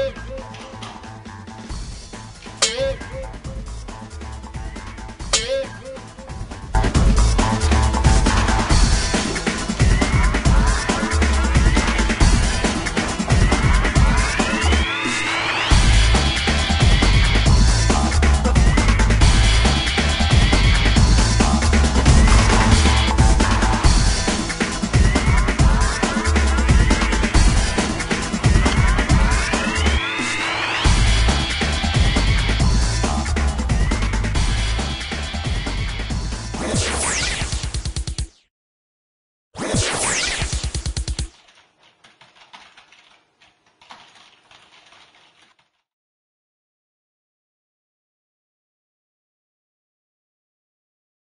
beijo.